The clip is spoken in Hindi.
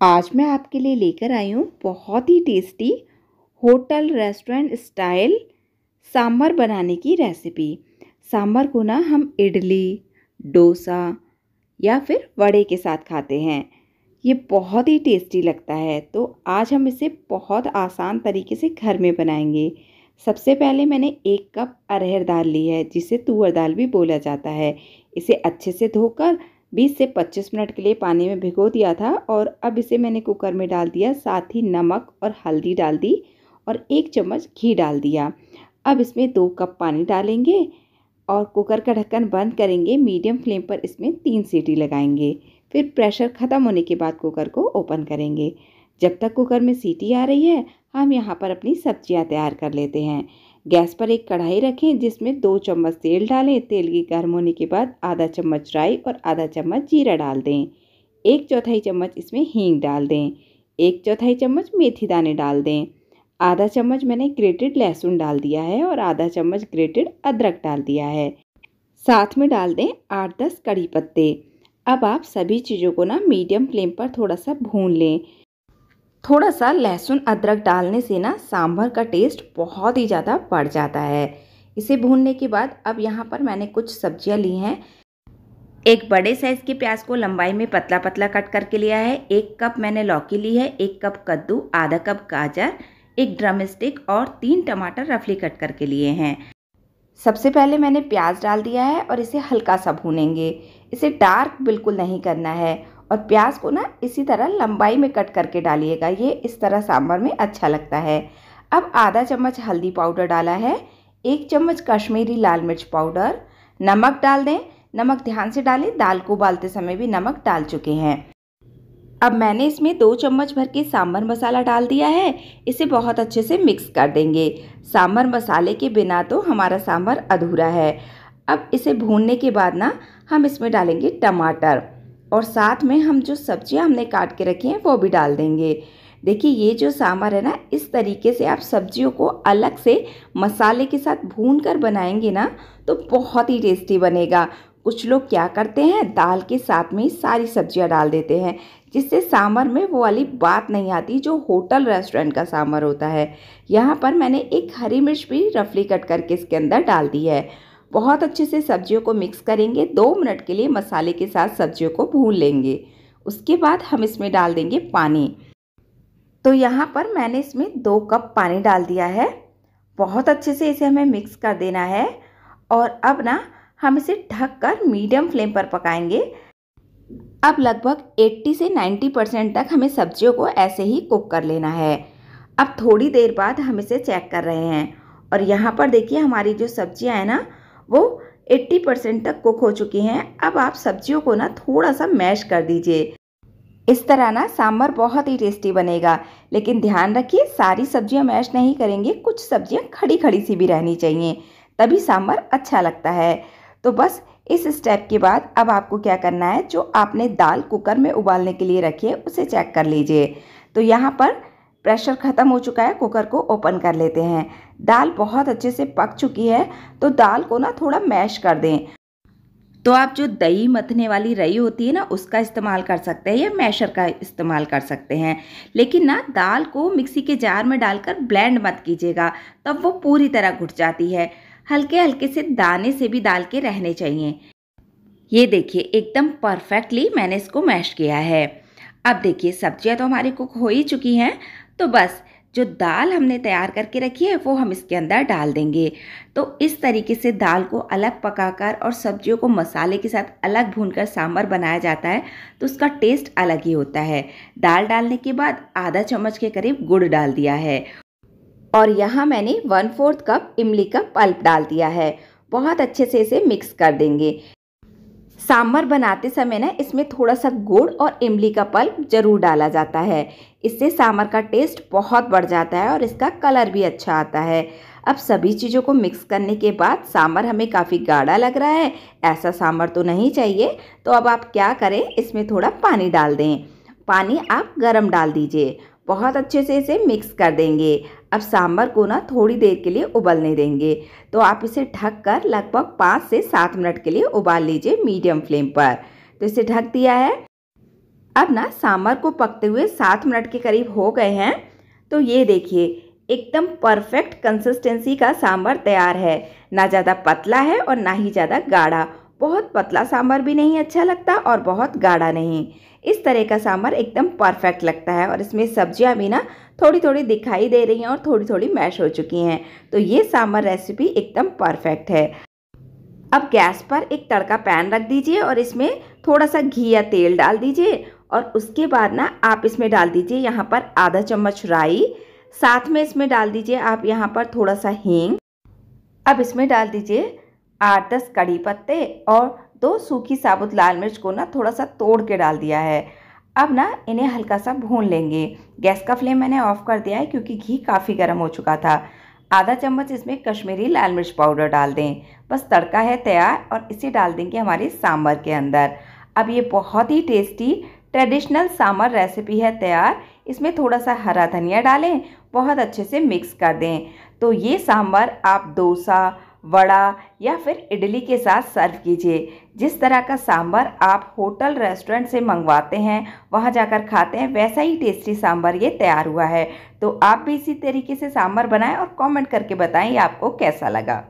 आज मैं आपके लिए लेकर आई हूँ बहुत ही tasty hotel restaurant style sambar बनाने की रेसिपी सांभर को ना हम इडली, डोसा या फिर वड़े के साथ खाते हैं। ये बहुत ही टेस्टी लगता है तो आज हम इसे बहुत आसान तरीके से घर में बनाएँगे। सबसे पहले मैंने एक कप अरहर दाल ली है, जिसे तुअर दाल भी बोला जाता है। इसे अच्छे से धोकर 20 से 25 मिनट के लिए पानी में भिगो दिया था और अब इसे मैंने कुकर में डाल दिया, साथ ही नमक और हल्दी डाल दी और एक चम्मच घी डाल दिया। अब इसमें दो कप पानी डालेंगे और कुकर का ढक्कन बंद करेंगे, मीडियम फ्लेम पर इसमें तीन सीटी लगाएँगे, फिर प्रेशर ख़त्म होने के बाद कुकर को ओपन करेंगे। जब तक कुकर में सीटी आ रही है, हम यहाँ पर अपनी सब्ज़ियाँ तैयार कर लेते हैं। गैस पर एक कढ़ाई रखें, जिसमें दो चम्मच तेल डालें। तेल की गर्म होने के बाद आधा चम्मच राई और आधा चम्मच जीरा डाल दें। एक चौथाई चम्मच इसमें हींग डाल दें। एक चौथाई चम्मच मेथी दाने डाल दें। आधा चम्मच मैंने ग्रेटेड लहसुन डाल दिया है और आधा चम्मच ग्रेटेड अदरक डाल दिया है। साथ में डाल दें आठ दस कड़ी पत्ते। अब आप सभी चीज़ों को ना मीडियम फ्लेम पर थोड़ा सा भून लें। थोड़ा सा लहसुन, अदरक डालने से ना सांभर का टेस्ट बहुत ही ज़्यादा बढ़ जाता है। इसे भूनने के बाद अब यहाँ पर मैंने कुछ सब्ज़ियाँ ली हैं। एक बड़े साइज़ के प्याज को लंबाई में पतला पतला कट करके लिया है। एक कप मैंने लौकी ली है, एक कप कद्दू, आधा कप गाजर, एक ड्रम स्टिक और तीन टमाटर रफली कट करके लिए हैं। सबसे पहले मैंने प्याज डाल दिया है और इसे हल्का सा भूनेंगे। इसे डार्क बिल्कुल नहीं करना है और प्याज को ना इसी तरह लंबाई में कट करके डालिएगा। ये इस तरह सांभर में अच्छा लगता है। अब आधा चम्मच हल्दी पाउडर डाला है। एक चम्मच कश्मीरी लाल मिर्च पाउडर। नमक डाल दें। नमक ध्यान से डालें। दाल को उबालते समय भी नमक डाल चुके हैं। अब मैंने इसमें दो चम्मच भर के सांभर मसाला डाल दिया है। इसे बहुत अच्छे से मिक्स कर देंगे। सांभर मसाले के बिना तो हमारा सांभर अधूरा है। अब इसे भूनने के बाद ना हम इसमें डालेंगे टमाटर। और साथ में हम जो सब्ज़ियाँ हमने काट के रखी हैं, वो भी डाल देंगे। देखिए, ये जो सांभर है ना, इस तरीके से आप सब्जियों को अलग से मसाले के साथ भून कर बनाएँगे ना तो बहुत ही टेस्टी बनेगा। कुछ लोग क्या करते हैं, दाल के साथ में ही सारी सब्ज़ियाँ डाल देते हैं, जिससे सांभर में वो वाली बात नहीं आती, जो होटल रेस्टोरेंट का सांभर होता है। यहाँ पर मैंने एक हरी मिर्च भी रफली कट करके इसके अंदर डाल दी है। बहुत अच्छे से सब्जियों को मिक्स करेंगे। दो मिनट के लिए मसाले के साथ सब्जियों को भून लेंगे। उसके बाद हम इसमें डाल देंगे पानी। तो यहाँ पर मैंने इसमें दो कप पानी डाल दिया है। बहुत अच्छे से इसे हमें मिक्स कर देना है। और अब ना, हम इसे ढक कर मीडियम फ्लेम पर पकाएँगे। अब लगभग 80 से 90 परसेंट तक हमें सब्जियों को ऐसे ही कुक कर लेना है। अब थोड़ी देर बाद हम इसे चेक कर रहे हैं। और यहाँ पर देखिए, हमारी जो सब्ज़ियाँ हैं ना वो 80 परसेंट तक कुक हो चुकी हैं। अब आप सब्जियों को ना थोड़ा सा मैश कर दीजिए। इस तरह ना सांभर बहुत ही टेस्टी बनेगा। लेकिन ध्यान रखिए, सारी सब्ज़ियाँ मैश नहीं करेंगे, कुछ सब्ज़ियाँ खड़ी खड़ी सी भी रहनी चाहिए। तभी सांभर अच्छा लगता है। तो बस इस स्टेप के बाद अब आपको क्या करना है, जो आपने दाल कुकर में उबालने के लिए रखी है, उसे चेक कर लीजिए। तो यहाँ पर प्रेशर ख़त्म हो चुका है, कुकर को ओपन कर लेते हैं। दाल बहुत अच्छे से पक चुकी है तो दाल को ना थोड़ा मैश कर दें। तो आप जो दही मथने वाली रई होती है ना, उसका इस्तेमाल कर सकते हैं या मैशर का इस्तेमाल कर सकते हैं। लेकिन ना, दाल को मिक्सी के जार में डालकर ब्लेंड मत कीजिएगा, तब वो पूरी तरह घुट जाती है। हल्के हल्के से दाने से भी दाल के रहने चाहिए। ये देखिए, एकदम परफेक्टली मैंने इसको मैश किया है। अब देखिए, सब्ज़ियाँ तो हमारी कुक हो ही चुकी हैं। तो बस, जो दाल हमने तैयार करके रखी है, वो हम इसके अंदर डाल देंगे। तो इस तरीके से दाल को अलग पकाकर और सब्जियों को मसाले के साथ अलग भूनकर सांभर बनाया जाता है तो उसका टेस्ट अलग ही होता है। दाल डालने के बाद आधा चम्मच के करीब गुड़ डाल दिया है। और यहाँ मैंने वन फोर्थ कप इमली का पल्प डाल दिया है। बहुत अच्छे से इसे मिक्स कर देंगे। सांभर बनाते समय ना इसमें थोड़ा सा गुड़ और इमली का पल्प ज़रूर डाला जाता है। इससे सांभर का टेस्ट बहुत बढ़ जाता है और इसका कलर भी अच्छा आता है। अब सभी चीज़ों को मिक्स करने के बाद सांभर हमें काफ़ी गाढ़ा लग रहा है। ऐसा सांभर तो नहीं चाहिए। तो अब आप क्या करें? इसमें थोड़ा पानी डाल दें। पानी आप गर्म डाल दीजिए। बहुत अच्छे से इसे मिक्स कर देंगे। अब सांभर को ना थोड़ी देर के लिए उबलने देंगे। तो आप इसे ढक कर लगभग पाँच से सात मिनट के लिए उबाल लीजिए मीडियम फ्लेम पर। तो इसे ढक दिया है। अब ना सांभर को पकते हुए सात मिनट के करीब हो गए हैं। तो ये देखिए, एकदम परफेक्ट कंसिस्टेंसी का सांभर तैयार है। ना ज़्यादा पतला है और ना ही ज़्यादा गाढ़ा। बहुत पतला सांभर भी नहीं अच्छा लगता और बहुत गाढ़ा नहीं। इस तरह का सांभर एकदम परफेक्ट लगता है और इसमें सब्ज़ियाँ भी ना थोड़ी थोड़ी दिखाई दे रही हैं और थोड़ी थोड़ी मैश हो चुकी हैं। तो ये सांभर रेसिपी एकदम परफेक्ट है। अब गैस पर एक तड़का पैन रख दीजिए और इसमें थोड़ा सा घी या तेल डाल दीजिए और उसके बाद ना आप इसमें डाल दीजिए यहाँ पर आधा चम्मच राई। साथ में इसमें डाल दीजिए आप यहाँ पर थोड़ा सा हींग। अब इसमें डाल दीजिए आठ दस कड़ी पत्ते और दो सूखी साबुत लाल मिर्च को ना थोड़ा सा तोड़ के डाल दिया है। अब ना इन्हें हल्का सा भून लेंगे। गैस का फ्लेम मैंने ऑफ़ कर दिया है क्योंकि घी काफ़ी गर्म हो चुका था। आधा चम्मच इसमें कश्मीरी लाल मिर्च पाउडर डाल दें। बस तड़का है तैयार और इसे डाल देंगे हमारे सांभर के अंदर। अब ये बहुत ही टेस्टी ट्रेडिशनल सांभर रेसिपी है तैयार। इसमें थोड़ा सा हरा धनिया डालें, बहुत अच्छे से मिक्स कर दें। तो ये सांभर आप डोसा वड़ा या फिर इडली के साथ सर्व कीजिए। जिस तरह का सांभर आप होटल, रेस्टोरेंट से मंगवाते हैं, वहाँ जाकर खाते हैं, वैसा ही टेस्टी सांभर ये तैयार हुआ है। तो आप भी इसी तरीके से सांभर बनाएँ और कमेंट करके बताएँ ये आपको कैसा लगा।